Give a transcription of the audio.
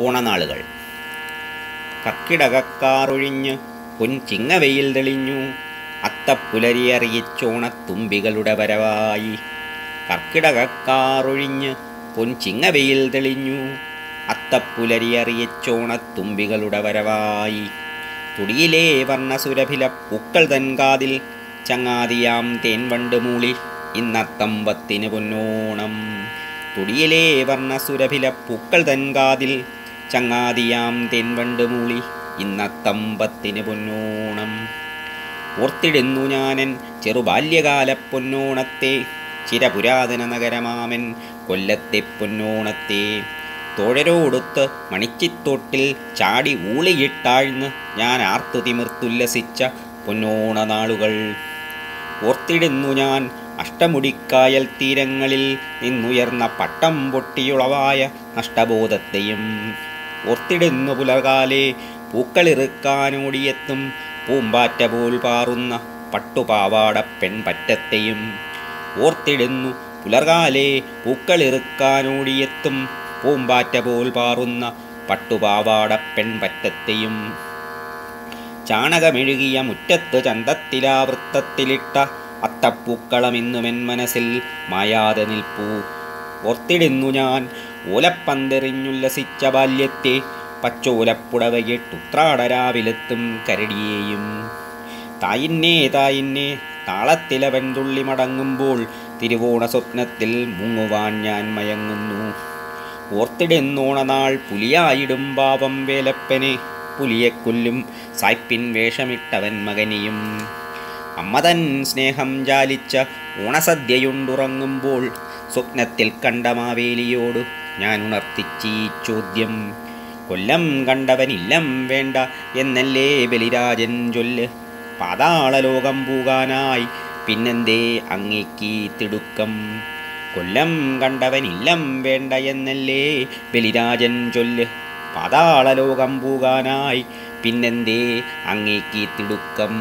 ഓണനാളുകൾ. കക്കിടകക്കാറൊഴിഞ്ഞ് പൊൻചിങ്ങവെയിൽ തെളിഞ്ഞു. അത്തപ്പുലരിയറിയിച്ചോണത്തുമ്പികളുടെ വരവായി. കർക്കിടകക്കാറൊഴിഞ്ഞ് പൊൻചിങ്ങവെയിൽ തെളിഞ്ഞു. അത്തപ്പുലരിയറിയിച്ചോണത്തുമ്പികളുടെ വരവായി. തുടിയിലെ വർണസുരഭില പൂക്കൾ തൻകാതിൽ ചങ്ങാതിയാം തേൻവണ്ട് മൂളി ഇന്നത്തമ്പത്തിന് പൊന്നോണം. തുടിയിലെ വർണസുരഭില പൂക്കൾ തൻകാതിൽ ചങ്ങാതിയാം തെൻവണ്ട് മൂളി ഇന്നത്തമ്പത്തിന് പൊന്നോണം. ഓർത്തിടുന്നു ഞാനൻ ചെറുബാല്യകാല പൊന്നോണത്തെ ചിരപുരാതന നഗരമാമൻ കൊല്ലത്തെ പൊന്നോണത്തെ. തോഴരോടൊത്ത് മണിച്ചിത്തോട്ടിൽ ചാടി ഊളിയിട്ടാഴ്ന്ന് ഞാൻ ആർത്തു തിമിർത്തുല്ലസിച്ച പൊന്നോണ നാളുകൾ. ഓർത്തിടുന്നു ഞാൻ അഷ്ടമുടിക്കായൽ തീരങ്ങളിൽ നിന്നുയർന്ന പട്ടം പൊട്ടിയുളവായ നഷ്ടബോധത്തെയും ഓർത്തിടുന്നു പുലർകാലെ പൂക്കളിറുക്കാനോടിയെത്തും. പൂമ്പാറ്റ പോൽ പാറുന്ന പട്ടുപാവാട പെൺപറ്റത്തെയും ഓർത്തിടുന്നു പുലർകാലേ പൂക്കളിറുക്കാനോടിയെത്തും. പൂമ്പാറ്റ പോൽ പാറുന്ന പട്ടുപാവാട പെൺപറ്റത്തെയും ചാണകമെഴുകിയ മുറ്റത്ത് ചന്തത്തിലാവൃത്തത്തിലിട്ട അത്തപ്പൂക്കളമെന്നുമെൻ മനസ്സിൽ മായാതെ നിൽപ്പൂ. ഓർത്തിടുന്നു ഞാൻ ഓലപ്പന്തെറിഞ്ഞുല്ലസിച്ച ബാല്യത്തെ പച്ചോലപ്പുടവയെട്ടുത്രാടരാവിലെത്തും കരടിയേയും. തായിന്നേ തായിന്നേ താളത്തിലവൻ തുള്ളി മടങ്ങുമ്പോൾ തിരുവോണ സ്വപ്നത്തിൽ മുങ്ങുവാൻ ഞാൻ മയങ്ങുന്നു. ഓർത്തിടുന്നോണനാൾ പുലിയായിടും പാപം വേലപ്പനെ പുലിയെ കൊല്ലും സായ്പിൻ വേഷമിട്ടവൻ മകനിയും. അമ്മതൻ സ്നേഹം ജാലിച്ച ഓണസദ്യയുണ്ടുറങ്ങുമ്പോൾ സ്വപ്നത്തിൽ കണ്ട മാവേലിയോട് ഞാൻ ഉണർത്തിച്ചീ ചോദ്യം കൊല്ലം കണ്ടവനില്ലം വേണ്ട എന്നല്ലേ ബലിരാജൻ ചൊല്ല്. പാതാളലോകം പോകാനായി പിന്നെന്തേ അങ്ങേക്ക് തിടുക്കം. കൊല്ലം കണ്ടവനില്ലം വേണ്ട എന്നല്ലേ ബലിരാജൻ ചൊല്ല്. പാതാളലോകം പോകാനായി പിന്നെന്തേ അങ്ങേക്ക് തിടുക്കം.